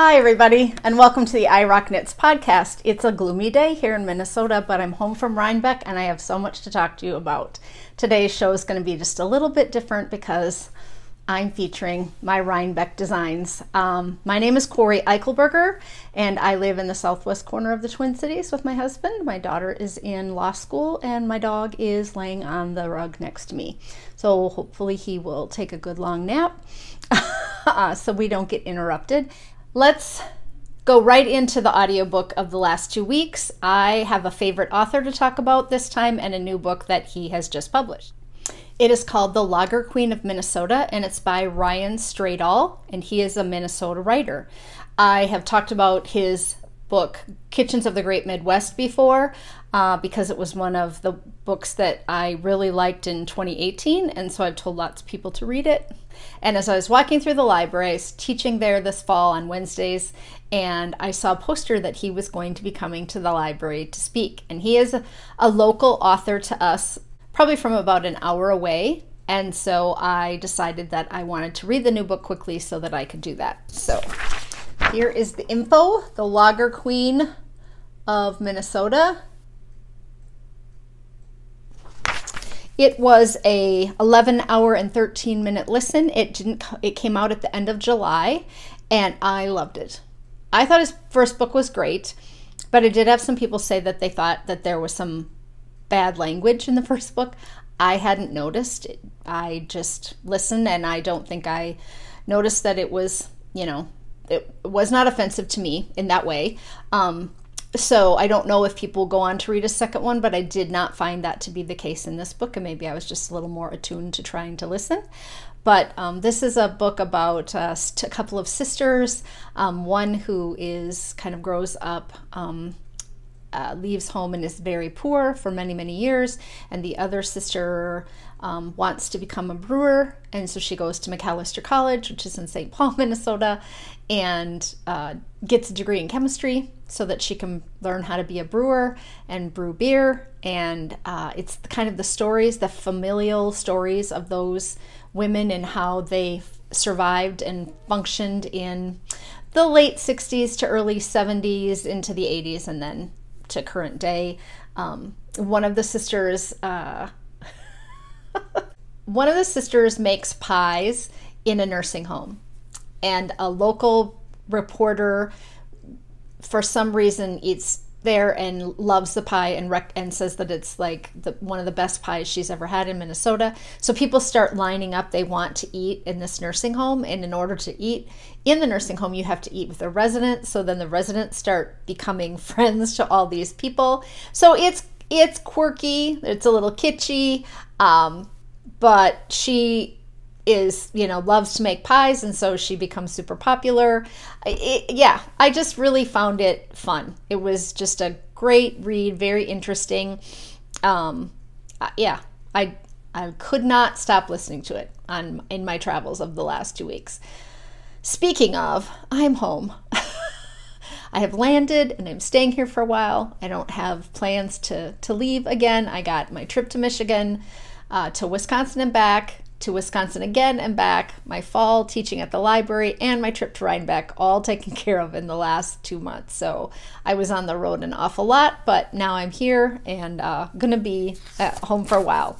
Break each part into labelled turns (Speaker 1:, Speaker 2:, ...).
Speaker 1: Hi, everybody, and welcome to the I Rock Knits podcast. It's a gloomy day here in Minnesota, but I'm home from Rhinebeck and I have so much to talk to you about. Today's show is going to be just a little bit different because I'm featuring my Rhinebeck designs. Um, my name is Cori Eichelberger, and I live in the southwest corner of the Twin Cities with my husband. My daughter is in law school, and my dog is laying on the rug next to me. So hopefully, he will take a good long nap uh, so we don't get interrupted. Let's go right into the audiobook of the last two weeks. I have a favorite author to talk about this time and a new book that he has just published. It is called The Lager Queen of Minnesota and it's by Ryan Stradal, and he is a Minnesota writer. I have talked about his book, Kitchens of the Great Midwest, before uh, because it was one of the books that I really liked in 2018, and so I've told lots of people to read it. And as I was walking through the library, I was teaching there this fall on Wednesdays, and I saw a poster that he was going to be coming to the library to speak. And he is a, a local author to us, probably from about an hour away. And so I decided that I wanted to read the new book quickly so that I could do that. So here is the info The Lager Queen of Minnesota It was a 11 hour and 13 minute listen. It didn't it came out at the end of July and I loved it. I thought his first book was great, but I did have some people say that they thought that there was some bad language in the first book. I hadn't noticed. I just listened and I don't think I noticed that it was, you know, it was not offensive to me in that way. Um, so I don't know if people go on to read a second one, but I did not find that to be the case in this book, and maybe I was just a little more attuned to trying to listen. But um, this is a book about uh, a couple of sisters, um, one who is kind of grows up. Um, uh, leaves home and is very poor for many, many years, and the other sister um, wants to become a brewer, and so she goes to Macalester College, which is in St. Paul, Minnesota, and uh, gets a degree in chemistry so that she can learn how to be a brewer and brew beer. And uh, it's kind of the stories, the familial stories of those women and how they survived and functioned in the late 60s to early 70s into the 80s and then to current day. Um, one of the sisters, uh, one of the sisters makes pies in a nursing home, and a local reporter, for some reason, eats there and loves the pie and rec- and says that it's like the, one of the best pies she's ever had in Minnesota. So people start lining up. They want to eat in this nursing home, and in order to eat in the nursing home, you have to eat with the residents. So then the residents start becoming friends to all these people. So it's it's quirky. It's a little kitschy, um, but she is you know loves to make pies and so she becomes super popular. It, yeah i just really found it fun. It was just a great read very interesting. Um, yeah i i could not stop listening to it on in my travels of the last two weeks. Speaking of i'm home. I have landed and I'm staying here for a while. I don't have plans to, to leave again. I got my trip to Michigan, uh, to Wisconsin and back, to Wisconsin again and back, my fall teaching at the library, and my trip to Rhinebeck all taken care of in the last two months. So I was on the road an awful lot, but now I'm here and uh, to be at home for a while.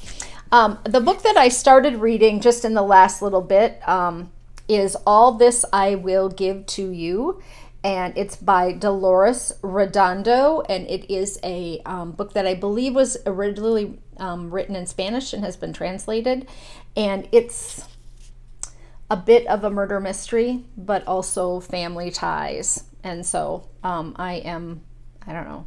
Speaker 1: Um, the book that I started reading just in the last little bit um, is All This I Will Give to You and it's by Dolores Redondo, and it is a um, book that I believe was originally um, written in Spanish and has been translated. And it's a bit of a murder mystery, but also family ties. And so um, I am, I don't know,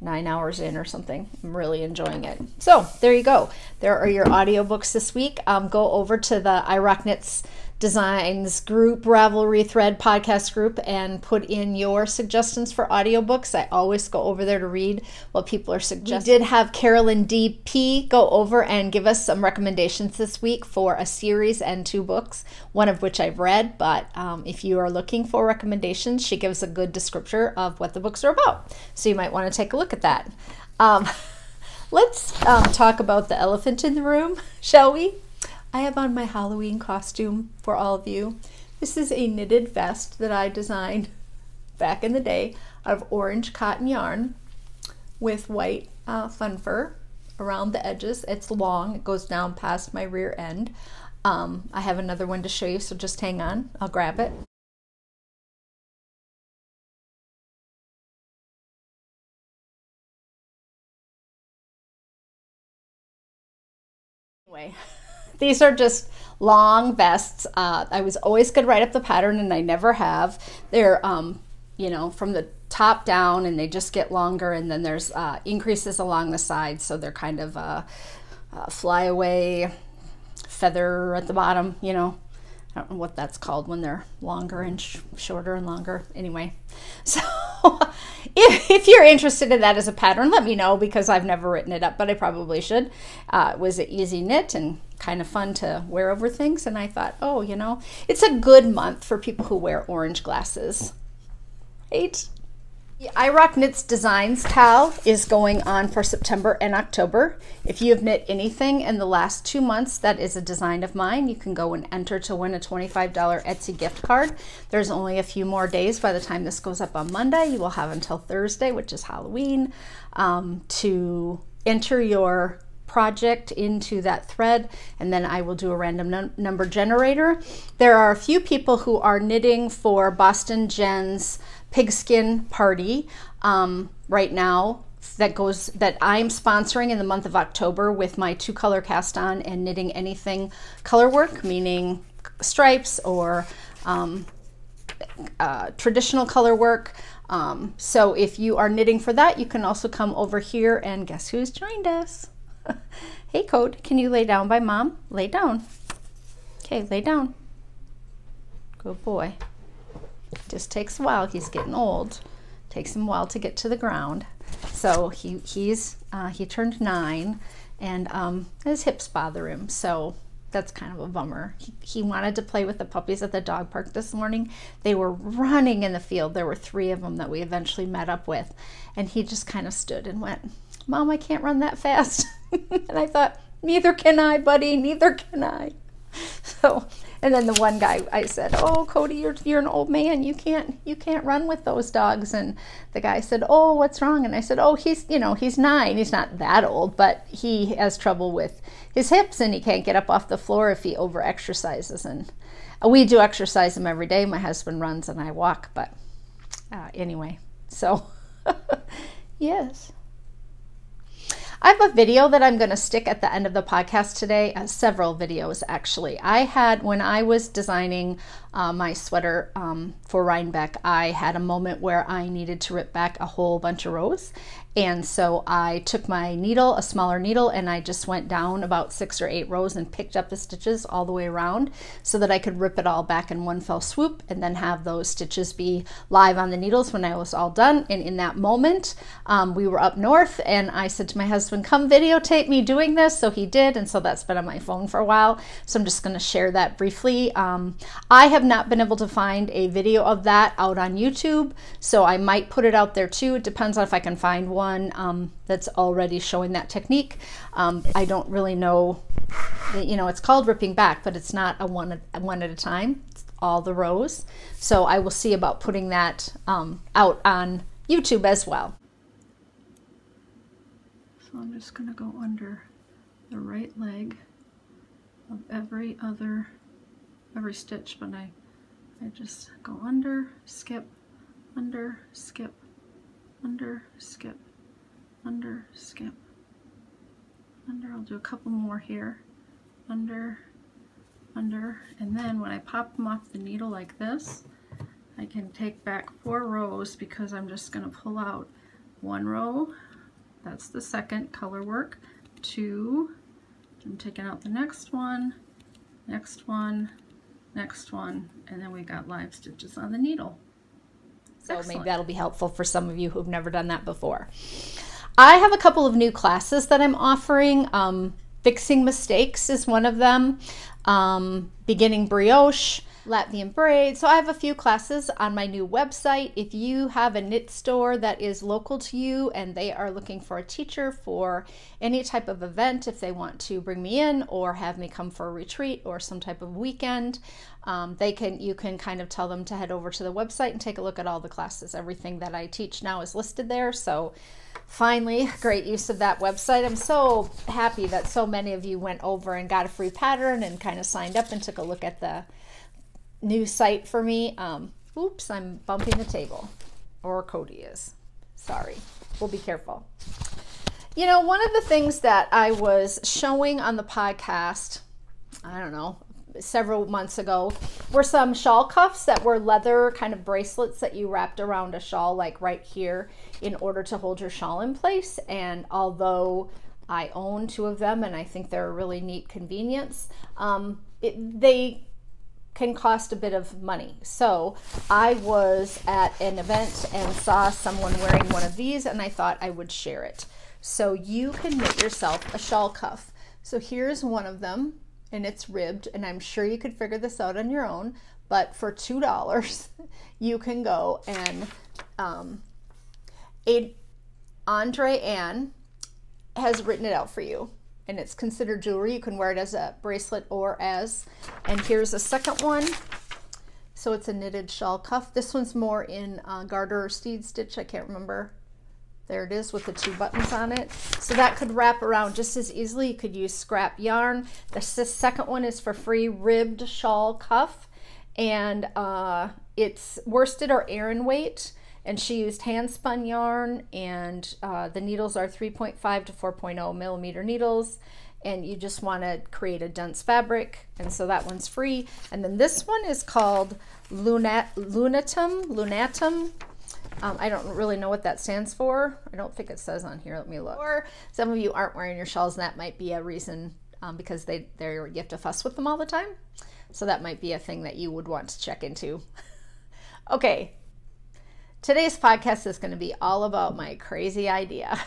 Speaker 1: nine hours in or something. I'm really enjoying it. So there you go. There are your audiobooks this week. Um, go over to the iRockKnits Designs group, Ravelry Thread podcast group, and put in your suggestions for audiobooks. I always go over there to read what people are suggesting. We did have Carolyn D.P. go over and give us some recommendations this week for a series and two books, one of which I've read. But um, if you are looking for recommendations, she gives a good descriptor of what the books are about. So you might want to take a look at that. Um, let's um, talk about the elephant in the room, shall we? I have on my Halloween costume for all of you. This is a knitted vest that I designed back in the day out of orange cotton yarn with white uh, fun fur around the edges. It's long, it goes down past my rear end. Um, I have another one to show you, so just hang on. I'll grab it. Anyway, these are just long vests. Uh, I was always good write up the pattern, and I never have. They're, um, you know, from the top down, and they just get longer, and then there's uh, increases along the sides, so they're kind of a, a flyaway feather at the bottom, you know. I don't know what that's called when they're longer and sh shorter and longer. Anyway, so if, if, you're interested in that as a pattern, let me know because I've never written it up, but I probably should. Uh, it was an easy knit and kind of fun to wear over things. And I thought, oh, you know, it's a good month for people who wear orange glasses. Right? I Rock Knits Designs KAL is going on for September and October. If you have knit anything in the last two months that is a design of mine, you can go and enter to win a $25 Etsy gift card. There's only a few more days by the time this goes up on Monday. You will have until Thursday, which is Halloween, um, to enter your project into that thread and then I will do a random num number generator. There are a few people who are knitting for Boston Jen's pigskin party um, right now that goes that I'm sponsoring in the month of October with my two color cast on and knitting anything color work, meaning stripes or um, uh, traditional color work. Um, so if you are knitting for that, you can also come over here and guess who's joined us? hey, Code, can you lay down by mom? Lay down. Okay, lay down. Good boy. Just takes a while. He's getting old. Takes him a while to get to the ground. So he he's uh, he turned nine, and um, his hips bother him. So that's kind of a bummer. He, he wanted to play with the puppies at the dog park this morning. They were running in the field. There were three of them that we eventually met up with, and he just kind of stood and went, "Mom, I can't run that fast." and I thought, "Neither can I, buddy. Neither can I." So and then the one guy, I said, "Oh, Cody, you're you're an old man. You can't you can't run with those dogs." And the guy said, "Oh, what's wrong?" And I said, "Oh, he's you know he's nine. He's not that old, but he has trouble with his hips and he can't get up off the floor if he over exercises." And we do exercise him every day. My husband runs and I walk, but uh, anyway, so yes. I have a video that I'm going to stick at the end of the podcast today, uh, several videos actually. I had, when I was designing uh, my sweater um, for Rhinebeck, I had a moment where I needed to rip back a whole bunch of rows. And so I took my needle, a smaller needle, and I just went down about six or eight rows and picked up the stitches all the way around so that I could rip it all back in one fell swoop and then have those stitches be live on the needles when I was all done. And in that moment, um, we were up north and I said to my husband, come videotape me doing this. So he did. And so that's been on my phone for a while. So I'm just going to share that briefly. Um, I have not been able to find a video of that out on YouTube. So I might put it out there too. It depends on if I can find one one um, that's already showing that technique. Um, I don't really know, you know, it's called ripping back, but it's not a one, a one at a time. It's all the rows. So I will see about putting that um, out on YouTube as well. So I'm just going to go under the right leg of every other, every stitch, but I, I just go under, skip, under, skip, under, skip, under, skip, under, I'll do a couple more here, under, under, and then when I pop them off the needle like this, I can take back four rows because I'm just going to pull out one row, that's the second color work, two, I'm taking out the next one, next one, next one, and then we got live stitches on the needle. So Excellent. maybe that'll be helpful for some of you who've never done that before. I have a couple of new classes that I'm offering. Um, Fixing Mistakes is one of them. Um, beginning Brioche Latvian braid. So I have a few classes on my new website. If you have a knit store that is local to you and they are looking for a teacher for any type of event, if they want to bring me in or have me come for a retreat or some type of weekend, um, they can you can kind of tell them to head over to the website and take a look at all the classes. Everything that I teach now is listed there. So finally, great use of that website. I'm so happy that so many of you went over and got a free pattern and kind of signed up and took a look at the new site for me. Um, oops, I'm bumping the table. Or Cody is. Sorry. We'll be careful. You know, one of the things that I was showing on the podcast, I don't know, several months ago were some shawl cuffs that were leather kind of bracelets that you wrapped around a shawl like right here in order to hold your shawl in place and although I own two of them and I think they're a really neat convenience um, it, they can cost a bit of money. So I was at an event and saw someone wearing one of these and I thought I would share it. So you can make yourself a shawl cuff. So here's one of them and it's ribbed and I'm sure you could figure this out on your own, but for $2 you can go and um, a, Andre Ann has written it out for you and it's considered jewelry. You can wear it as a bracelet or as, and here's a second one. So it's a knitted shawl cuff. This one's more in uh, garter or seed stitch. I can't remember. There it is with the two buttons on it. So that could wrap around just as easily. You could use scrap yarn. The second one is for free ribbed shawl cuff. And uh, it's worsted or Aran weight and she used hand spun yarn and uh, the needles are 3.5 to 4.0 millimeter needles and you just want to create a dense fabric and so that one's free and then this one is called Lunat lunatum lunatum um, I don't really know what that stands for. I don't think it says on here. Let me look. Or some of you aren't wearing your shells and that might be a reason um, because they they're you have to fuss with them all the time. So that might be a thing that you would want to check into. Okay. Today's podcast is going to be all about my crazy idea.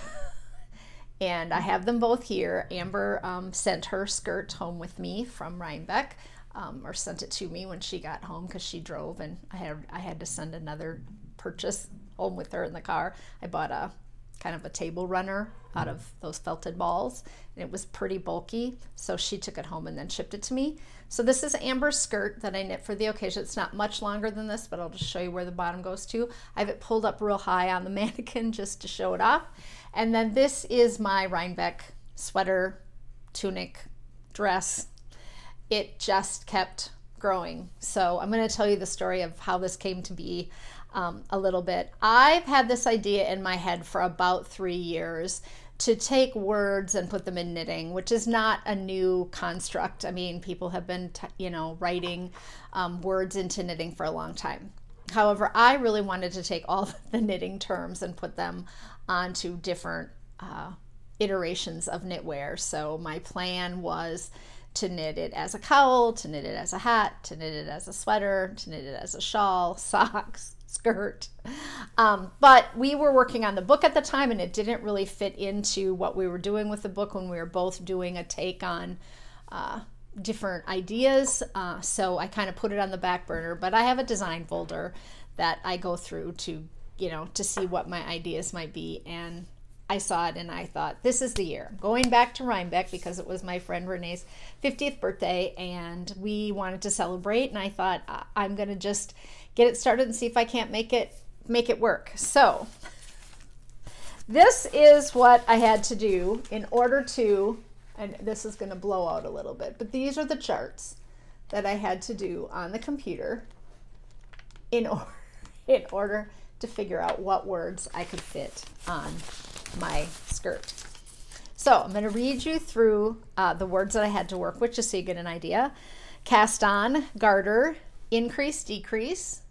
Speaker 1: and I have them both here. Amber um, sent her skirt home with me from Rhinebeck, um, or sent it to me when she got home because she drove, and I had I had to send another purchase home with her in the car. I bought a kind of a table runner out of those felted balls, and it was pretty bulky. So she took it home and then shipped it to me. So this is Amber's skirt that I knit for the occasion. It's not much longer than this, but I'll just show you where the bottom goes to. I have it pulled up real high on the mannequin just to show it off. And then this is my Rhinebeck sweater, tunic, dress. It just kept growing. So I'm going to tell you the story of how this came to be um, a little bit. I've had this idea in my head for about three years to take words and put them in knitting, which is not a new construct. I mean, people have been, you know, writing um, words into knitting for a long time. However, I really wanted to take all the knitting terms and put them onto different uh, iterations of knitwear. So my plan was to knit it as a cowl, to knit it as a hat, to knit it as a sweater, to knit it as a shawl, socks, skirt. Um, but we were working on the book at the time, and it didn't really fit into what we were doing with the book when we were both doing a take on uh, different ideas. Uh, so I kind of put it on the back burner. But I have a design folder that I go through to, you know, to see what my ideas might be. And I saw it and I thought, this is the year. Going back to Rhinebeck because it was my friend Renee's 50th birthday and we wanted to celebrate. And I thought, I'm going to just get it started and see if I can't make it make it work. So this is what I had to do in order to, and this is going to blow out a little bit, but these are the charts that I had to do on the computer in order, in order to figure out what words I could fit on my skirt. So I'm going to read you through uh, the words that I had to work with just so you get an idea. Cast on, garter, increase, decrease,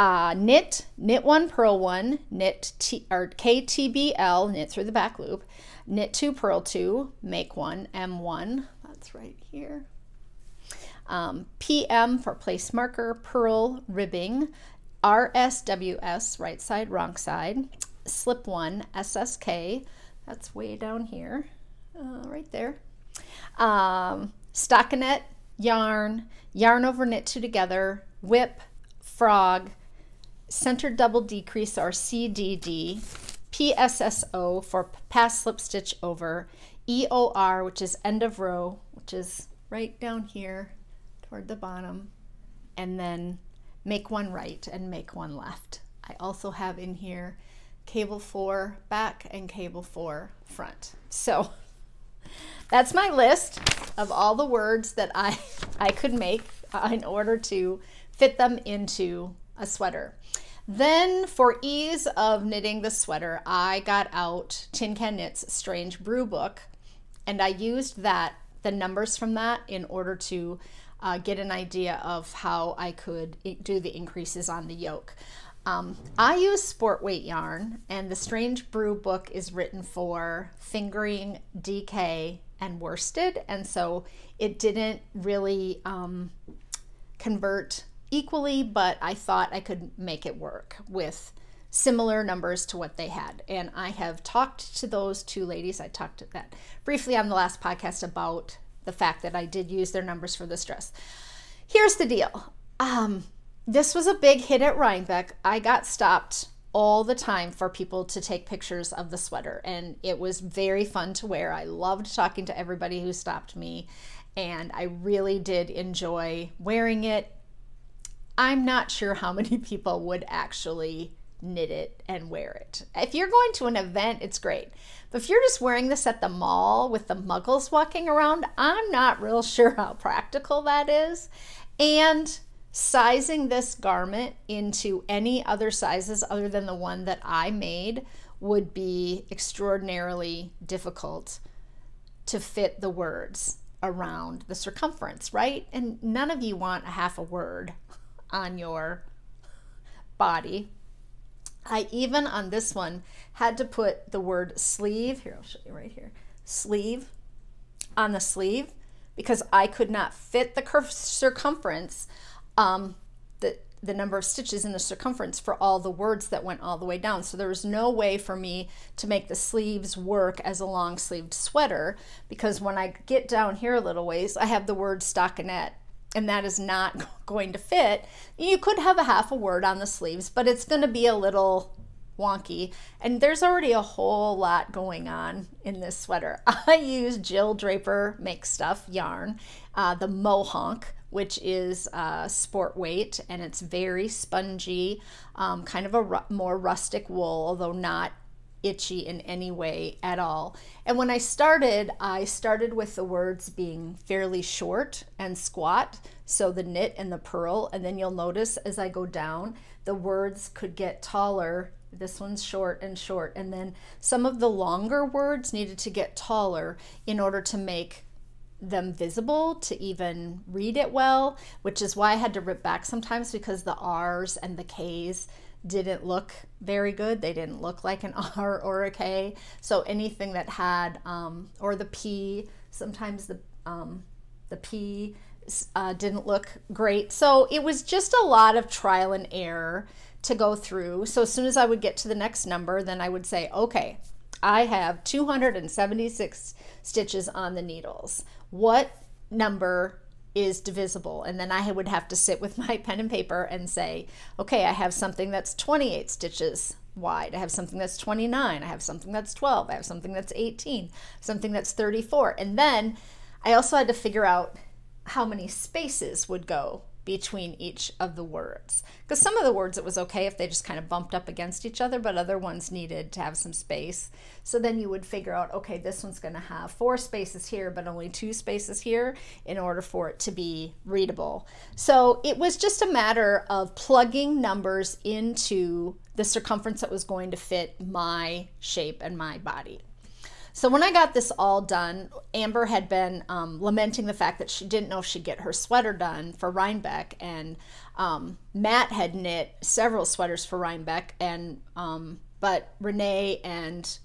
Speaker 1: uh, knit, knit one, purl one, knit T, or KTBL, knit through the back loop, knit two, purl two, make one, M1, that's right here. Um, PM for place marker, purl, ribbing, RSWS, right side, wrong side, slip one, SSK, that's way down here, uh, right there. Um, stockinette, yarn, yarn over knit two together, WIP, frog, center double decrease or CDD, PSSO for pass slip stitch over, EOR, which is end of row, which is right down here toward the bottom, and then make one right and make one left. I also have in here cable four back and cable four front. So that's my list of all the words that I, I could make in order to fit them into a sweater. Then, for ease of knitting the sweater, I got out Tin Can Knits Strange Brew Book, and I used that the numbers from that in order to uh, get an idea of how I could do the increases on the yoke. Um, I use sport weight yarn, and the Strange Brew book is written for fingering, DK, and worsted, and so it didn't really um, convert equally, but I thought I could make it work with similar numbers to what they had. And I have talked to those two ladies. I talked that briefly on the last podcast about the fact that I did use their numbers for this dress. Here's the deal. Um, this was a big hit at Rhinebeck. I got stopped all the time for people to take pictures of the sweater, and it was very fun to wear. I loved talking to everybody who stopped me, and I really did enjoy wearing it I'm not sure how many people would actually knit it and wear it. If you're going to an event, it's great. But if you're just wearing this at the mall with the muggles walking around, I'm not real sure how practical that is. And sizing this garment into any other sizes other than the one that I made would be extraordinarily difficult to fit the words around the circumference, right? And none of you want a half a word on your body. I even on this one had to put the word sleeve, here I'll show you right here, sleeve on the sleeve because I could not fit the circumference, um, the, the number of stitches in the circumference for all the words that went all the way down. So there was no way for me to make the sleeves work as a long sleeved sweater because when I get down here a little ways, I have the word stockinette and that is not going to fit. You could have a half a word on the sleeves, but it's going to be a little wonky. And there's already a whole lot going on in this sweater. I use Jill Draper Make Stuff yarn, uh, the Mohonk, which is uh, sport weight, and it's very spongy, um, kind of a ru- more rustic wool, although not itchy in any way at all. And when I started, I started with the words being fairly short and squat, so the knit and the purl. And then you'll notice as I go down, the words could get taller. This one's short and short. And then some of the longer words needed to get taller in order to make them visible to even read it well, which is why I had to rip back sometimes because the R's and the K's didn't look very good. They didn't look like an R or a K. So anything that had, um, or the P, sometimes the, um, the P uh, didn't look great. So it was just a lot of trial and error to go through. So as soon as I would get to the next number, then I would say, okay, I have 276 stitches on the needles. What number is divisible. And then I would have to sit with my pen and paper and say, okay, I have something that's 28 stitches wide. I have something that's 29. I have something that's 12. I have something that's 18, something that's 34. And then I also had to figure out how many spaces would go between each of the words. Because some of the words it was okay if they just kind of bumped up against each other, but other ones needed to have some space. So then you would figure out, okay, this one's going to have four spaces here, but only two spaces here in order for it to be readable. So it was just a matter of plugging numbers into the circumference that was going to fit my shape and my body. So when I got this all done, Amber had been um, lamenting the fact that she didn't know if she'd get her sweater done for Rhinebeck, and um, Matt had knit several sweaters for Rhinebeck, and um, but Renee and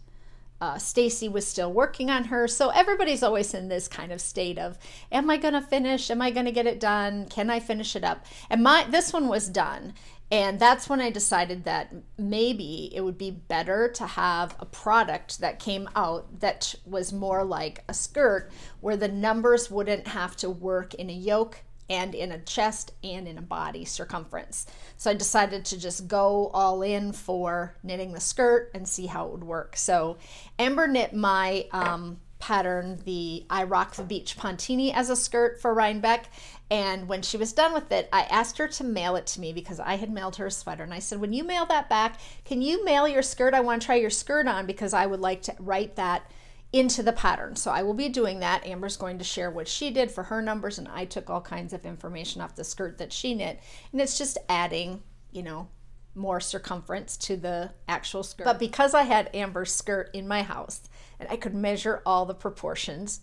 Speaker 1: uh, Stacy was still working on her. So everybody's always in this kind of state of, am I going to finish? Am I going to get it done? Can I finish it up? And my this one was done, And that's when I decided that maybe it would be better to have a product that came out that was more like a skirt where the numbers wouldn't have to work in a yoke and in a chest and in a body circumference. So I decided to just go all in for knitting the skirt and see how it would work. So Amber knit my um, pattern, the I Rock the Beach Pontini, as a skirt for Rhinebeck. And when she was done with it, I asked her to mail it to me because I had mailed her a sweater. And I said, When you mail that back, can you mail your skirt? I want to try your skirt on because I would like to write that into the pattern. So I will be doing that. Amber's going to share what she did for her numbers, and I took all kinds of information off the skirt that she knit. And it's just adding, you know, more circumference to the actual skirt. But because I had Amber's skirt in my house and I could measure all the proportions,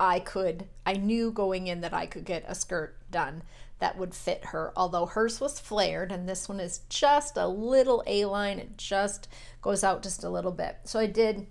Speaker 1: I could, I knew going in that I could get a skirt done that would fit her. Although hers was flared and this one is just a little A-line, it just goes out just a little bit. So I did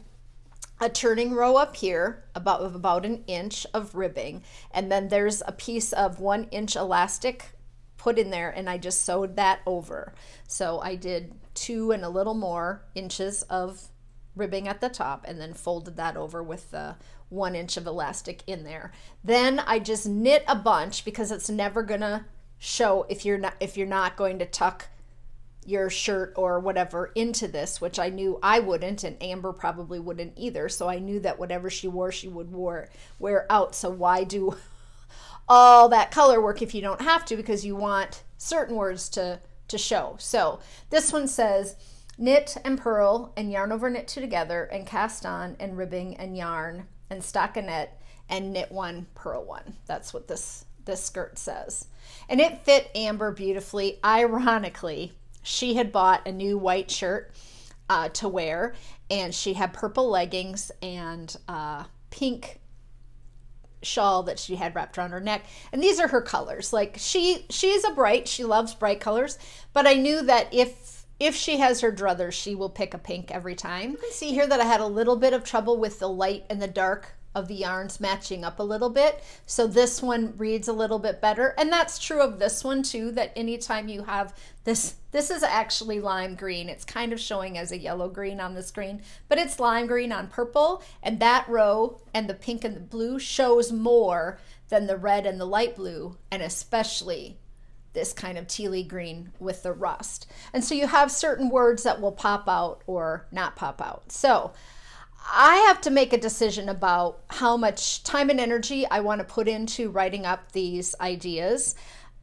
Speaker 1: a turning row up here about about an inch of ribbing and then there's a piece of one inch elastic put in there and I just sewed that over. So I did two and a little more inches of ribbing at the top and then folded that over with the one inch of elastic in there. Then I just knit a bunch because it's never gonna show if you're not if you're not going to tuck your shirt or whatever into this, which I knew I wouldn't, and Amber probably wouldn't either. So I knew that whatever she wore, she would wear, wear out. So why do all that color work if you don't have to because you want certain words to to show. So this one says knit and purl and yarn over knit two together and cast on and ribbing and yarn and stockinette and knit one purl one. That's what this this skirt says. And it fit Amber beautifully. Ironically, she had bought a new white shirt uh, to wear and she had purple leggings and uh, pink shawl that she had wrapped around her neck and these are her colors like she she's a bright she loves bright colors but i knew that if if she has her druthers she will pick a pink every time you can see here that i had a little bit of trouble with the light and the dark of the yarns matching up a little bit. So this one reads a little bit better. And that's true of this one too, that anytime you have this, this is actually lime green. It's kind of showing as a yellow green on the screen, but it's lime green on purple. And that row and the pink and the blue shows more than the red and the light blue, and especially this kind of tealy green with the rust. And so you have certain words that will pop out or not pop out. So I have to make a decision about how much time and energy I want to put into writing up these ideas.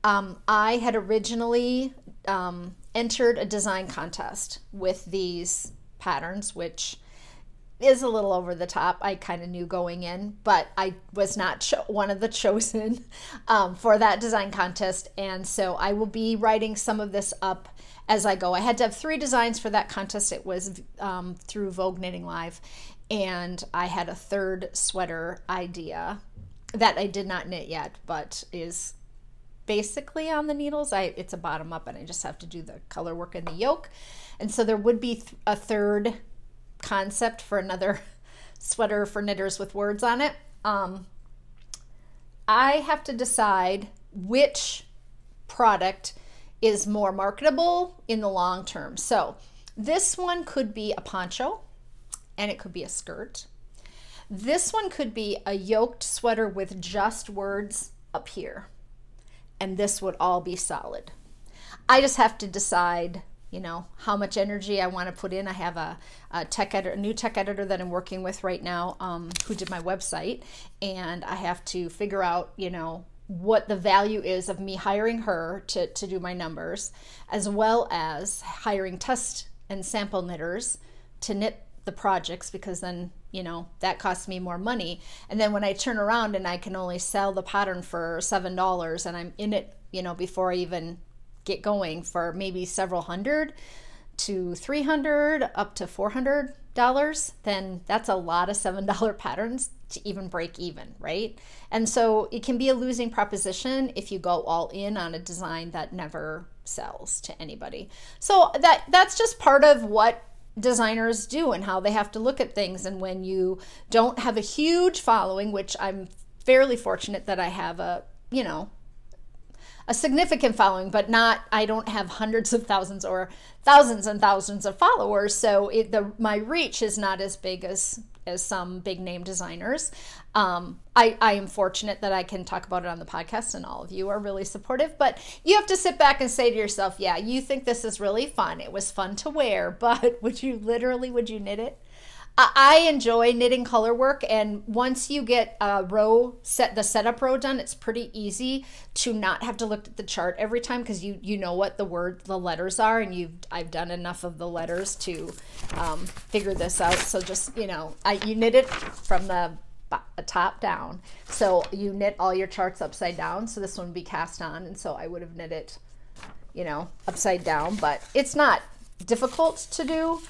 Speaker 1: Um, I had originally um, entered a design contest with these patterns, which is a little over the top. I kind of knew going in, but I was not one of the chosen um, for that design contest. And so I will be writing some of this up as I go. I had to have three designs for that contest. It was um, through Vogue Knitting Live. And I had a third sweater idea that I did not knit yet, but is basically on the needles. I It's a bottom up, and I just have to do the color work in the yoke. And so there would be th a third concept for another sweater for knitters with words on it. Um, I have to decide which product is more marketable in the long term. So this one could be a poncho and it could be a skirt. This one could be a yoked sweater with just words up here. And this would all be solid. I just have to decide, you know, how much energy I want to put in. I have a, a tech editor, new tech editor that I'm working with right now um, who did my website. And I have to figure out, you know, what the value is of me hiring her to, to do my numbers, as well as hiring test and sample knitters to knit the projects because then you know that costs me more money and then when i turn around and i can only sell the pattern for seven dollars and i'm in it you know before i even get going for maybe several hundred to 300 up to 400 dollars then that's a lot of seven dollar patterns to even break even, right? And so it can be a losing proposition if you go all in on a design that never sells to anybody. So that that's just part of what designers do and how they have to look at things and when you don't have a huge following, which I'm fairly fortunate that I have a, you know, a significant following, but not. I don't have hundreds of thousands or thousands and thousands of followers, so it, the my reach is not as big as as some big name designers. Um, I, I am fortunate that I can talk about it on the podcast, and all of you are really supportive. But you have to sit back and say to yourself, "Yeah, you think this is really fun. It was fun to wear, but would you literally would you knit it?" I enjoy knitting color work, and once you get a row set, the setup row done, it's pretty easy to not have to look at the chart every time because you you know what the word the letters are, and you've I've done enough of the letters to um, figure this out. So just you know, I you knit it from the top down, so you knit all your charts upside down. So this one would be cast on, and so I would have knit it, you know, upside down, but it's not difficult to do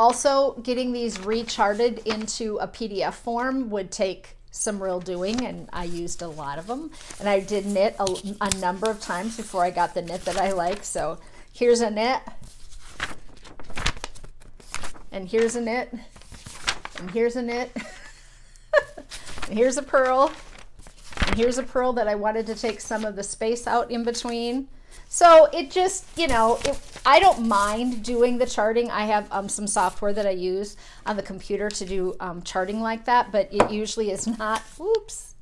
Speaker 1: also, getting these recharted into a PDF form would take some real doing, and I used a lot of them. And I did knit a, a number of times before I got the knit that I like. So here's a knit, and here's a knit, and here's a knit, and here's a purl, and here's a purl that I wanted to take some of the space out in between. So it just, you know, it, I don't mind doing the charting. I have um, some software that I use on the computer to do um, charting like that, but it usually is not, oops,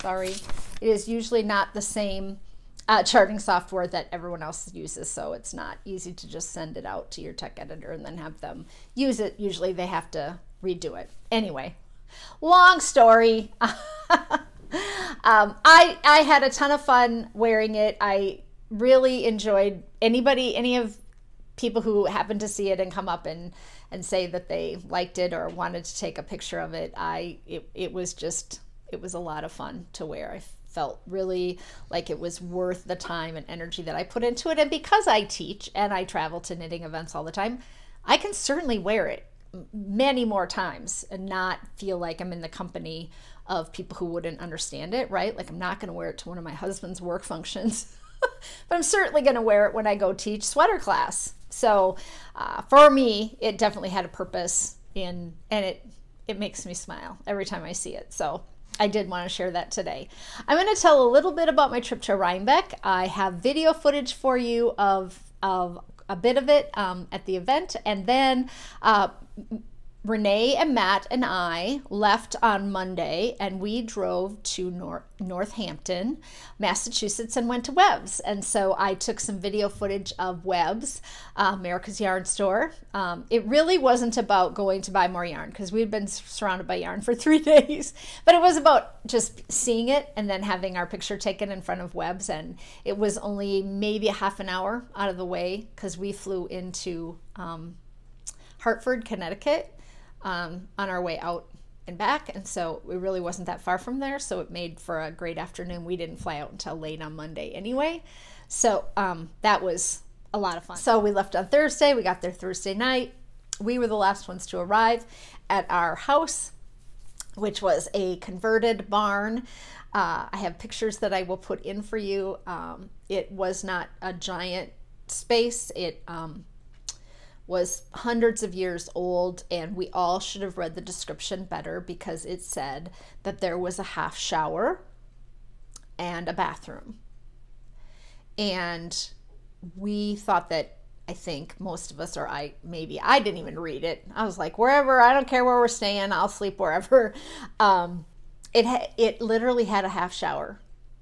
Speaker 1: sorry, it is usually not the same uh, charting software that everyone else uses. So it's not easy to just send it out to your tech editor and then have them use it. Usually they have to redo it. Anyway, long story. um, I I had a ton of fun wearing it. I really enjoyed anybody, any of people who happened to see it and come up and and say that they liked it or wanted to take a picture of it. I it it was just it was a lot of fun to wear. I felt really like it was worth the time and energy that I put into it. And because I teach and I travel to knitting events all the time, I can certainly wear it many more times and not feel like I'm in the company of people who wouldn't understand it, right? Like I'm not going to wear it to one of my husband's work functions, but I'm certainly going to wear it when I go teach sweater class. So uh, for me, it definitely had a purpose in, and it it makes me smile every time I see it. So I did want to share that today. I'm going to tell a little bit about my trip to Rhinebeck. I have video footage for you of of a bit of it um, at the event, and then uh, Renee and Matt and I left on Monday and we drove to Nor- Northampton, Massachusetts, and went to WEBS. And so I took some video footage of WEBS, uh, America's Yarn Store. Um, it really wasn't about going to buy more yarn because we'd been surrounded by yarn for three days, but it was about just seeing it and then having our picture taken in front of WEBS. And it was only maybe a half an hour out of the way because we flew into um, Hartford, Connecticut um, on our way out and back. And so we really wasn't that far from there. So it made for a great afternoon. We didn't fly out until late on Monday anyway. So um, that was a lot of fun. So we left on Thursday. We got there Thursday night. We were the last ones to arrive at our house, which was a converted barn. Uh, I have pictures that I will put in for you. Um, it was not a giant space. It um, was hundreds of years old, and we all should have read the description better because it said that there was a half shower and a bathroom. And we thought that I think most of us, or I maybe I didn't even read it. I was like, wherever, I don't care where we're staying, I'll sleep wherever. Um, it ha- it literally had a half shower,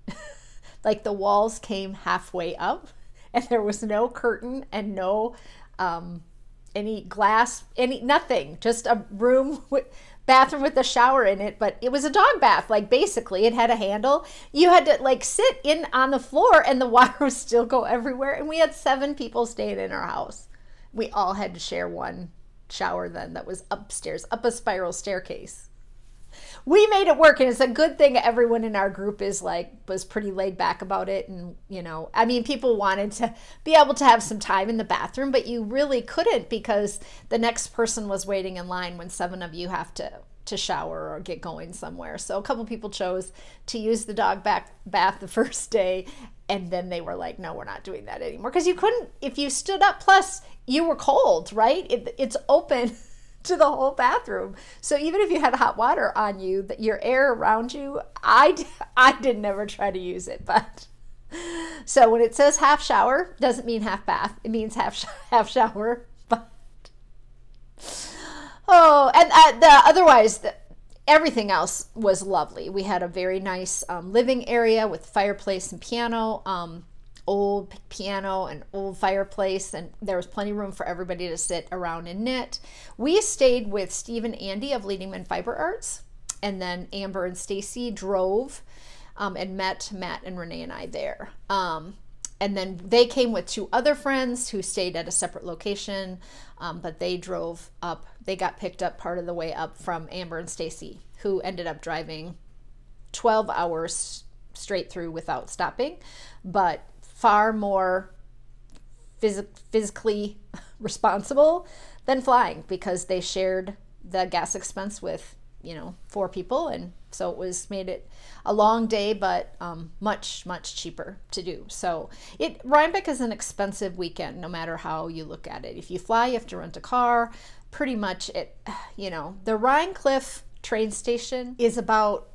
Speaker 1: like the walls came halfway up, and there was no curtain and no um, any glass, any nothing, just a room with bathroom with a shower in it, but it was a dog bath. Like basically, it had a handle. You had to like sit in on the floor, and the water would still go everywhere. And we had seven people staying in our house. We all had to share one shower then that was upstairs, up a spiral staircase we made it work and it's a good thing everyone in our group is like was pretty laid back about it and you know i mean people wanted to be able to have some time in the bathroom but you really couldn't because the next person was waiting in line when seven of you have to to shower or get going somewhere. So a couple people chose to use the dog back bath the first day and then they were like no we're not doing that anymore. Because you couldn't if you stood up plus you were cold right? It, it's open to the whole bathroom. So even if you had hot water on you, that your air around you, I I did never try to use it, but so when it says half shower, doesn't mean half bath. It means half half shower. But oh, and uh, the otherwise the, everything else was lovely. We had a very nice um, living area with fireplace and piano. Um, old piano and old fireplace and there was plenty of room for everybody to sit around and knit. We stayed with Steve and Andy of Leading Men Fiber Arts and then Amber and Stacy drove um, and met Matt and Renee and I there. Um, and then they came with two other friends who stayed at a separate location, um, but they drove up. They got picked up part of the way up from Amber and Stacy, who ended up driving 12 hours straight through without stopping, but far more phys- physically responsible than flying because they shared the gas expense with you know four people. And so it was made it a long day but um, much much cheaper to do. So it rhinebeck is an expensive weekend no matter how you look at it. If you fly you have to rent a car. Pretty much it you know the Rhinecliff train station is about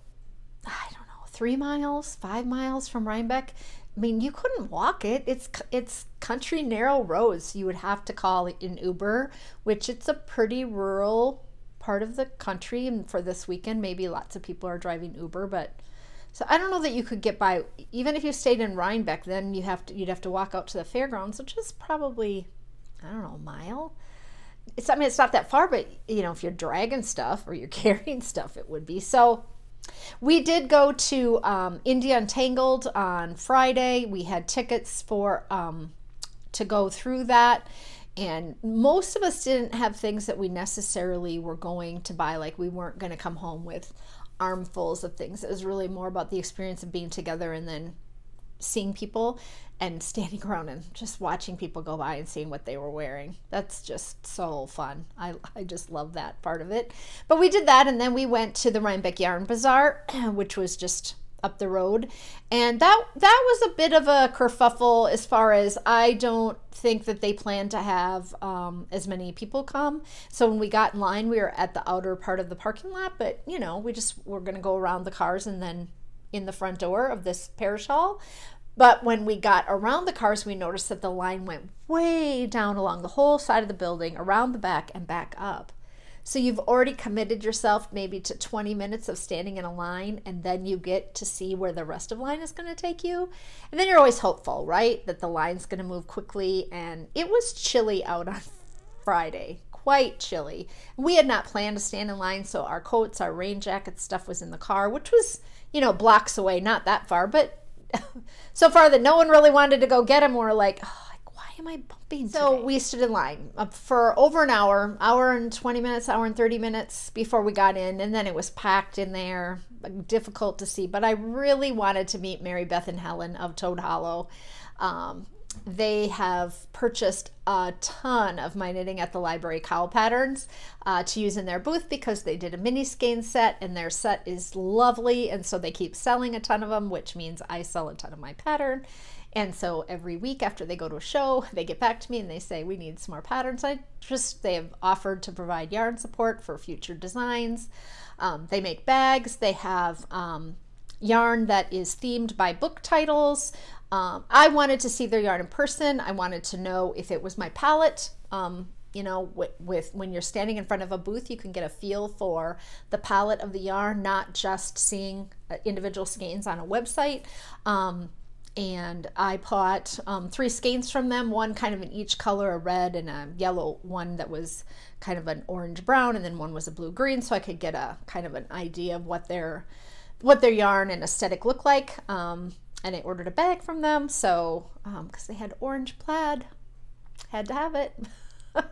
Speaker 1: i don't know three miles five miles from rhinebeck I mean, you couldn't walk it. It's it's country narrow roads. You would have to call an Uber, which it's a pretty rural part of the country. And for this weekend, maybe lots of people are driving Uber, but so I don't know that you could get by even if you stayed in Rhinebeck. Then you have to you'd have to walk out to the fairgrounds, which is probably I don't know a mile. It's I mean it's not that far, but you know if you're dragging stuff or you're carrying stuff, it would be so. We did go to um, Indie Untangled on Friday. We had tickets for um, to go through that. And most of us didn't have things that we necessarily were going to buy. Like we weren't going to come home with armfuls of things. It was really more about the experience of being together and then seeing people and standing around and just watching people go by and seeing what they were wearing. That's just so fun. I, I just love that part of it. But we did that and then we went to the Rhinebeck Yarn Bazaar, which was just up the road. And that that was a bit of a kerfuffle as far as I don't think that they plan to have um, as many people come. So when we got in line, we were at the outer part of the parking lot, but you know, we just were going to go around the cars and then in the front door of this parish hall. But when we got around the cars, we noticed that the line went way down along the whole side of the building, around the back, and back up. So you've already committed yourself maybe to 20 minutes of standing in a line, and then you get to see where the rest of line is going to take you. And then you're always hopeful, right? That the line's going to move quickly. And it was chilly out on Friday, quite chilly. We had not planned to stand in line, so our coats, our rain jackets, stuff was in the car, which was, you know, blocks away, not that far, but so far that no one really wanted to go get him. We're like, oh, like why am I bumping? So today? we stood in line for over an hour, hour and 20 minutes, hour and 30 minutes before we got in. And then it was packed in there, difficult to see. But I really wanted to meet Mary Beth and Helen of Toad Hollow. Um, they have purchased a ton of my knitting at the library cowl patterns uh, to use in their booth because they did a mini skein set and their set is lovely. And so they keep selling a ton of them which means i sell a ton of my pattern. And so every week after they go to a show they get back to me and they say we need some more patterns. I just they have offered to provide yarn support for future designs. Um, they make bags. They have um, yarn that is themed by book titles. Um, I wanted to see their yarn in person. I wanted to know if it was my palette. Um, you know, with, with, when you're standing in front of a booth, you can get a feel for the palette of the yarn, not just seeing uh, individual skeins on a website. Um, and I bought um, three skeins from them, one kind of in each color, a red and a yellow, one that was kind of an orange brown, and then one was a blue green, so I could get a kind of an idea of what their what their yarn and aesthetic look like. Um, and I ordered a bag from them. So, because um, they had orange plaid, had to have it.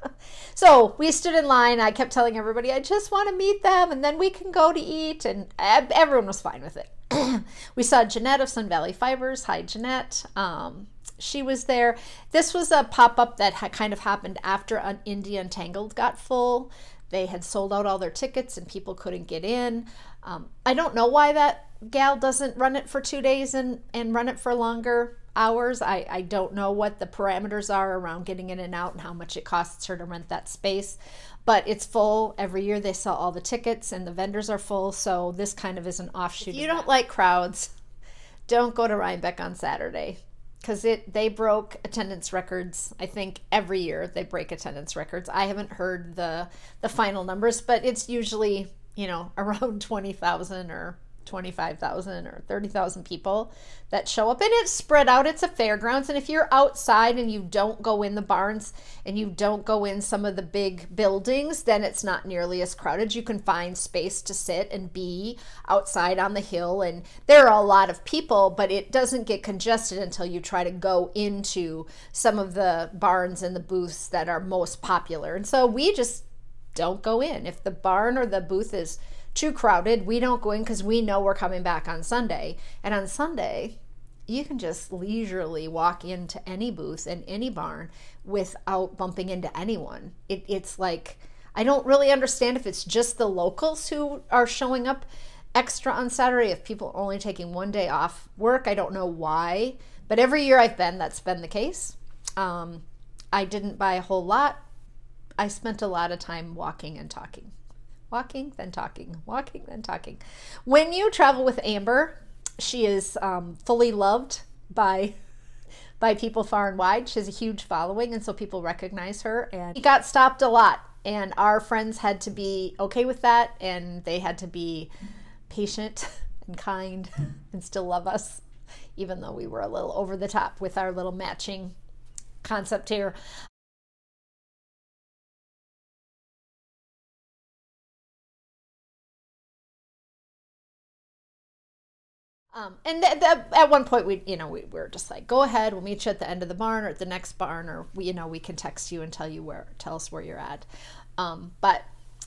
Speaker 1: so we stood in line. I kept telling everybody, I just want to meet them and then we can go to eat. And everyone was fine with it. we saw Jeanette of Sun Valley Fibers. Hi, Jeanette. Um, she was there. This was a pop up that had kind of happened after an Indie Untangled got full. They had sold out all their tickets and people couldn't get in. Um, I don't know why that gal doesn't run it for two days and, and run it for longer hours. I, I don't know what the parameters are around getting in and out and how much it costs her to rent that space. but it's full every year. They sell all the tickets and the vendors are full. So this kind of is an offshoot. If you don't like crowds, don't go to Rhinebeck on Saturday because it they broke attendance records. I think every year they break attendance records. I haven't heard the the final numbers, but it's usually you know around twenty thousand or 25,000 or 30,000 people that show up and it's spread out. It's a fairgrounds. And if you're outside and you don't go in the barns and you don't go in some of the big buildings, then it's not nearly as crowded. You can find space to sit and be outside on the hill. And there are a lot of people, but it doesn't get congested until you try to go into some of the barns and the booths that are most popular. And so we just don't go in. If the barn or the booth is too crowded, we don't go in because we know we're coming back on Sunday. And on Sunday, you can just leisurely walk into any booth in any barn without bumping into anyone. It, it's like, I don't really understand if it's just the locals who are showing up extra on Saturday, if people are only taking one day off work. I don't know why, but every year I've been, that's been the case. Um, I didn't buy a whole lot. I spent a lot of time walking and talking walking, then talking, walking, then talking. When you travel with Amber, she is um, fully loved by by people far and wide. She has a huge following, and so people recognize her. And he got stopped a lot, and our friends had to be okay with that, and they had to be patient and kind and still love us, even though we were a little over the top with our little matching concept here. Um, and th- th- at one point, we, you know, we, we were just like, go ahead, we'll meet you at the end of the barn or at the next barn, or we, you know, we can text you and tell you where, tell us where you're at. Um, but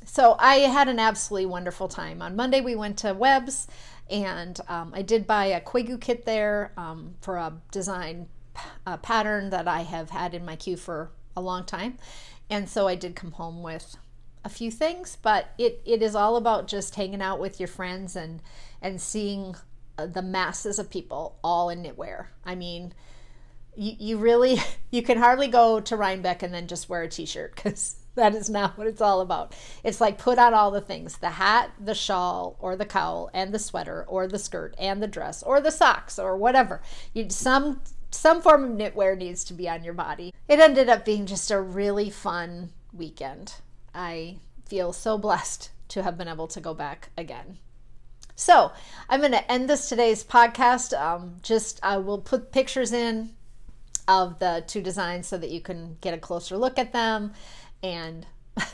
Speaker 1: so I had an absolutely wonderful time. On Monday, we went to WEBS, and um, I did buy a Koigu kit there um, for a design uh, pattern that I have had in my queue for a long time, and so I did come home with a few things. But it, it is all about just hanging out with your friends and and seeing the masses of people all in knitwear. I mean, you, you really you can hardly go to Rhinebeck and then just wear a t-shirt because that is not what it's all about. It's like put on all the things: the hat, the shawl, or the cowl, and the sweater, or the skirt, and the dress, or the socks, or whatever. You some some form of knitwear needs to be on your body. It ended up being just a really fun weekend. I feel so blessed to have been able to go back again. So I'm going to end this today's podcast. Um, just I will put pictures in of the two designs so that you can get a closer look at them and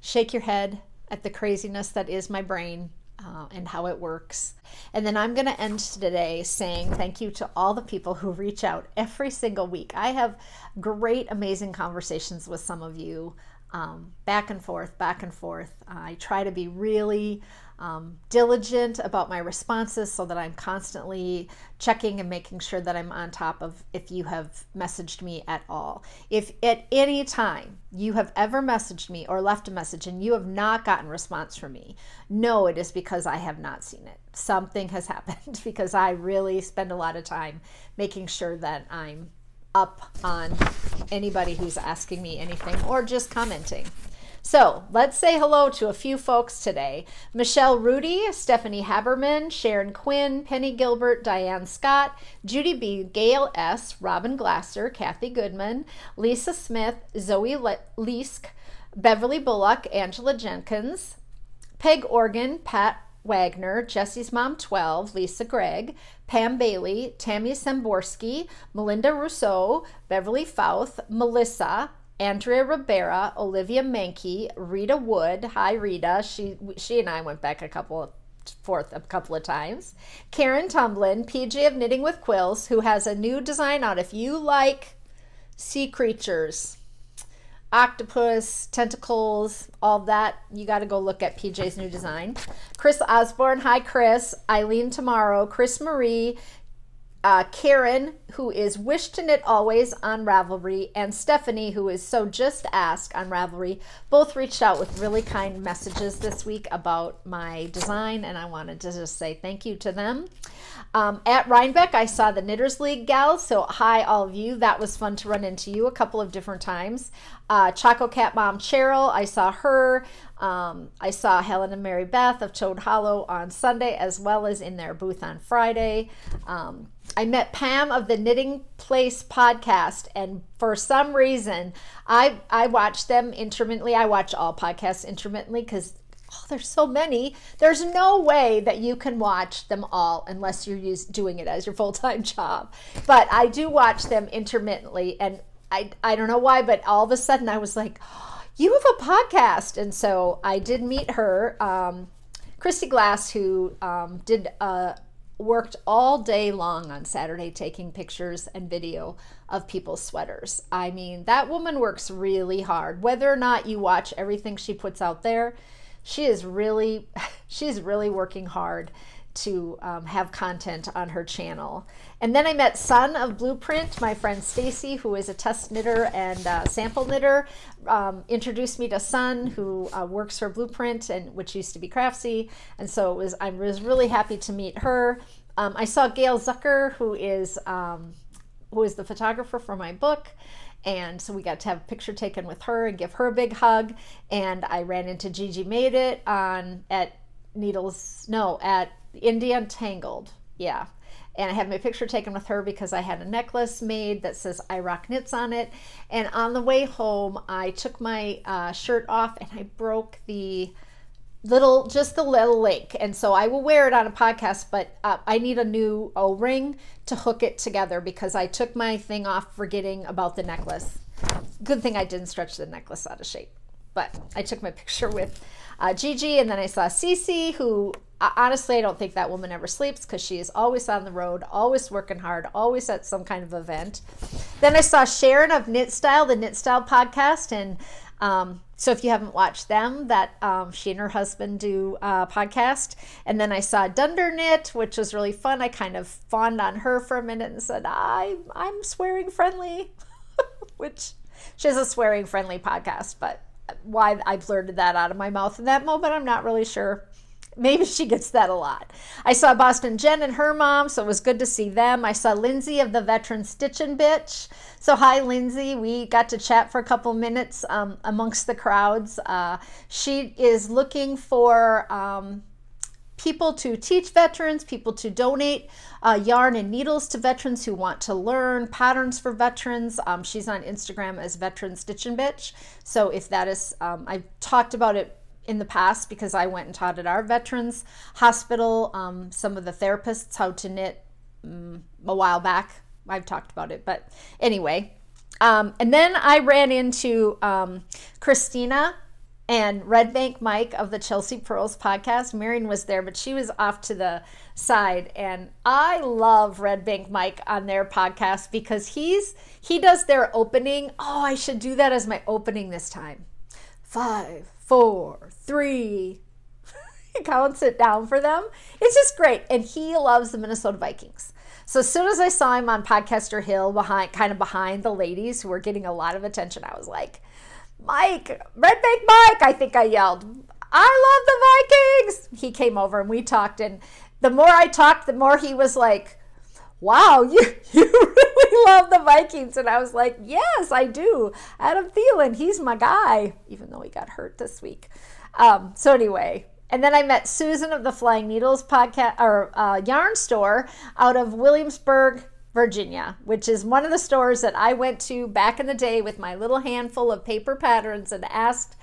Speaker 1: shake your head at the craziness that is my brain uh, and how it works. And then I'm going to end today saying thank you to all the people who reach out every single week. I have great, amazing conversations with some of you um, back and forth, back and forth. I try to be really um, diligent about my responses so that I'm constantly checking and making sure that I'm on top of if you have messaged me at all. If at any time you have ever messaged me or left a message and you have not gotten response from me, no, it is because I have not seen it. Something has happened because I really spend a lot of time making sure that I'm up on anybody who's asking me anything or just commenting. So let's say hello to a few folks today Michelle Rudy, Stephanie Haberman, Sharon Quinn, Penny Gilbert, Diane Scott, Judy B., Gayle S., Robin Glasser, Kathy Goodman, Lisa Smith, Zoe Le- Leask, Beverly Bullock, Angela Jenkins, Peg Organ, Pat Wagner, Jesse's Mom 12, Lisa Gregg, Pam Bailey, Tami Semborski, Melinda Russo, Beverly Fauth, Melissa, Andrea Ribera, Olivia Manke, Rita Wood. Hi, Rita. She she and I went back a couple forth a couple of times. Karen Tumblin, PJ of Knitting with Quills, who has a new design out. If you like sea creatures, octopus, tentacles, all that, you got to go look at PJ's new design. Chris Osbourne, hi Chris. Eileen Tomaro, Chris Marie, uh, Karen, who is Wish to Knit Always on Ravelry, and Stephanie, who is So Just Ask on Ravelry, both reached out with really kind messages this week about my design, and I wanted to just say thank you to them. Um, at Rhinebeck, I saw the Knitters League gals, so hi all of you. That was fun to run into you a couple of different times. Uh, Choco Cat Mom Cheryl, I saw her. Um, I saw Helen and Mary Beth of Toad Hollow on Sunday, as well as in their booth on Friday. Um, I met Pam of the Knitting Place podcast, and for some reason, I I watch them intermittently. I watch all podcasts intermittently because oh, there's so many. There's no way that you can watch them all unless you're use, doing it as your full time job. But I do watch them intermittently, and I I don't know why, but all of a sudden I was like, oh, you have a podcast, and so I did meet her. Um, Kristy Glass, who um, did a worked all day long on Saturday taking pictures and video of people's sweaters. I mean, that woman works really hard. Whether or not you watch everything she puts out there, she is really she's really working hard to um, have content on her channel. And then I met Son of Bluprint, my friend Stacy, who is a test knitter and uh, sample knitter, um, introduced me to Son, who uh, works for Bluprint and which used to be Craftsy. And so it was I was really happy to meet her. Um, I saw Gale Zucker, who is um, who is the photographer for my book. And so we got to have a picture taken with her and give her a big hug. And I ran into Gigi Made It on at Needles, no, at Indie Untangled. Yeah. And I had my picture taken with her because I had a necklace made that says I Rock Knits on it. And on the way home, I took my uh, shirt off and I broke the little, just the little link. And so I will wear it on a podcast, but uh, I need a new O ring to hook it together because I took my thing off forgetting about the necklace. Good thing I didn't stretch the necklace out of shape. But I took my picture with uh, Gigi, and then I saw Cece, who honestly, I don't think that woman ever sleeps because she is always on the road, always working hard, always at some kind of event. Then I saw Sharon of Knit Style, the Knit Style podcast, and um, so if you haven't watched them, that um, she and her husband do a podcast. And then I saw Dunder Knit, which was really fun. I kind of fawned on her for a minute and said, I, I'm swearing friendly, which she has a swearing friendly podcast, but why I blurted that out of my mouth in that moment, I'm not really sure. Maybe she gets that a lot. I saw Boston Jen and her mom, so it was good to see them. I saw Lindsay of the Veteran Stitchin' Bitch. So, hi, Lindsay. We got to chat for a couple minutes um, amongst the crowds. Uh, she is looking for um, people to teach veterans, people to donate uh, yarn and needles to veterans who want to learn patterns for veterans. Um, she's on Instagram as Veteran Stitchin' Bitch. So, if that is, um, I've talked about it in the past because I went and taught at our veterans hospital. Um, some of the therapists how to knit um, a while back. I've talked about it, but anyway. Um, and then I ran into um, Christina and Red Bank Mike of the Chelsea Purls podcast. Marion was there, but she was off to the side. And I love Red Bank Mike on their podcast because he's he does their opening. Oh, I should do that as my opening this time. Five, four, three. counts it down for them. It's just great. And he loves the Minnesota Vikings. So as soon as I saw him on Podcaster Hill behind kind of behind the ladies who were getting a lot of attention, I was like, Mike, Red Bank Mike, I think I yelled, I love the Vikings. He came over and we talked. And the more I talked, the more he was like, wow, you, you really love the Vikings. And I was like, yes, I do. Adam Thielen, he's my guy, even though he got hurt this week. Um, so anyway, and then I met Susan of the Flying Needles podcast or uh, yarn store out of Williamsburg, Virginia, which is one of the stores that I went to back in the day with my little handful of paper patterns and asked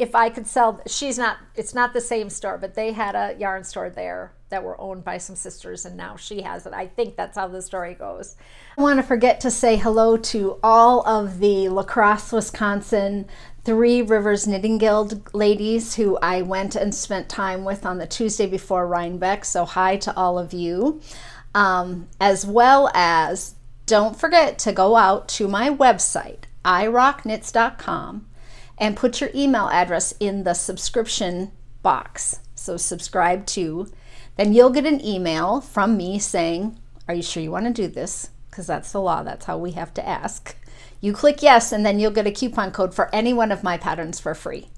Speaker 1: if I could sell. She's not, it's not the same store, but they had a yarn store there that were owned by some sisters, and now she has it. I think that's how the story goes. I want to forget to say hello to all of the La Crosse, Wisconsin Three Rivers Knitting Guild ladies who I went and spent time with on the Tuesday before Rhinebeck. So, hi to all of you um, as well as don't forget to go out to my website, irocknits.com, and put your email address in the subscription box. So, subscribe to. Then you'll get an email from me saying, Are you sure you want to do this? Because that's the law, that's how we have to ask. You click yes, and then you'll get a coupon code for any one of my patterns for free.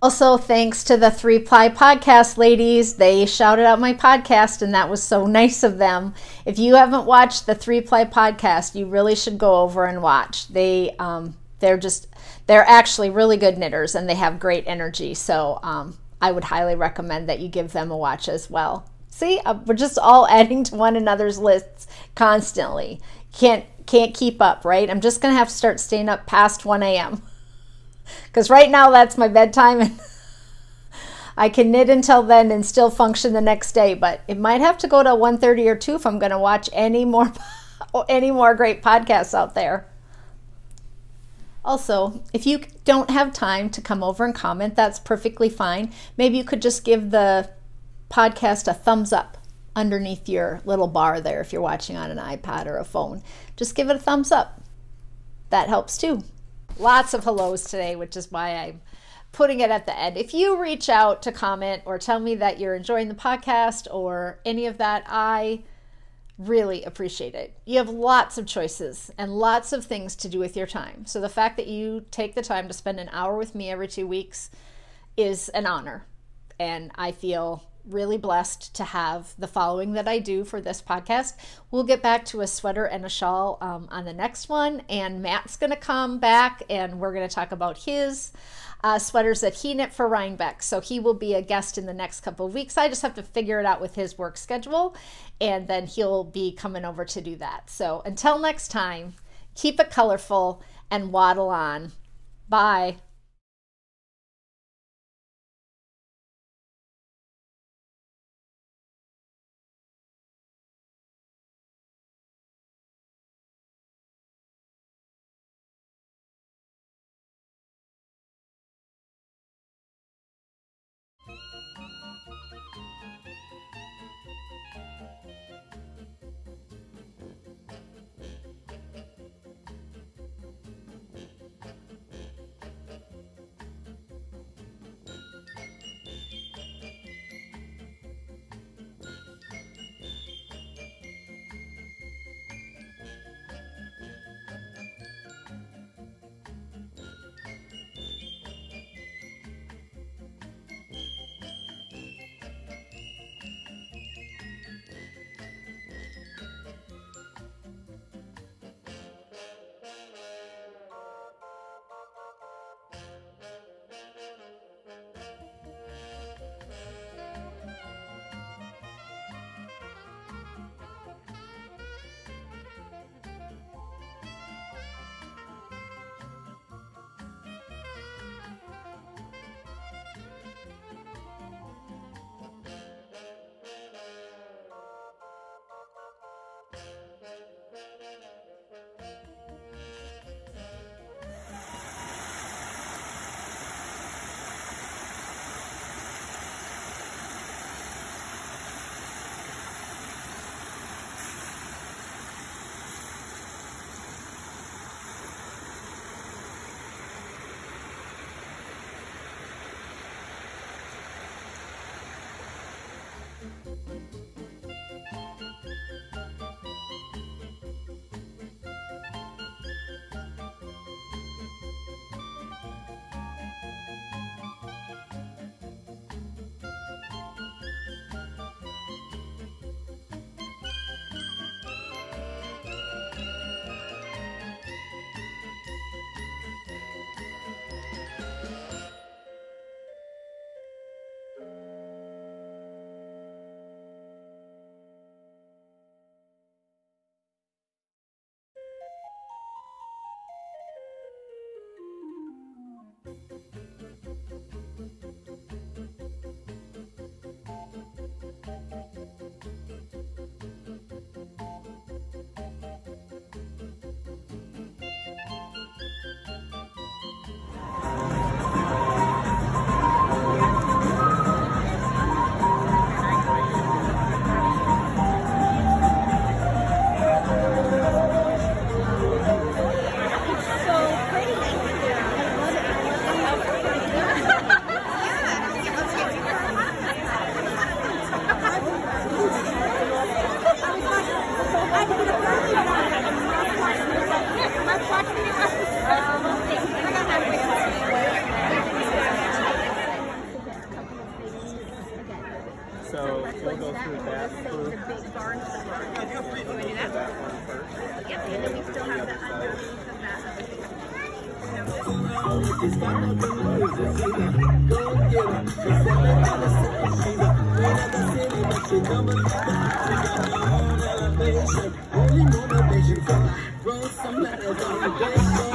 Speaker 1: Also, thanks to the Three Ply Podcast ladies. They shouted out my podcast, and that was so nice of them. If you haven't watched the Three Ply Podcast, you really should go over and watch. They, um, they're just, they're actually really good knitters and they have great energy. So um, I would highly recommend that you give them a watch as well. See, uh, we're just all adding to one another's lists constantly. Can't can't keep up, right? I'm just gonna have to start staying up past 1 a.m. Because right now that's my bedtime and I can knit until then and still function the next day, but it might have to go to 1:30 or 2 if I'm going to watch any more any more great podcasts out there. Also, if you don't have time to come over and comment, that's perfectly fine. Maybe you could just give the podcast a thumbs up underneath your little bar there if you're watching on an iPad or a phone. Just give it a thumbs up. That helps too. Lots of hellos today, which is why I'm putting it at the end. If you reach out to comment or tell me that you're enjoying the podcast or any of that, I really appreciate it. You have lots of choices and lots of things to do with your time. So the fact that you take the time to spend an hour with me every two weeks is an honor. And I feel really blessed to have the following that I do for this podcast. We'll get back to a sweater and a shawl um, on the next one. And Matt's going to come back and we're going to talk about his uh, sweaters that he knit for Rhinebeck. So he will be a guest in the next couple of weeks. I just have to figure it out with his work schedule, and then he'll be coming over to do that. So until next time, keep it colorful and waddle on. Bye.
Speaker 2: Only
Speaker 3: motivation from I some letters on the day.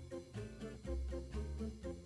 Speaker 3: Thank you.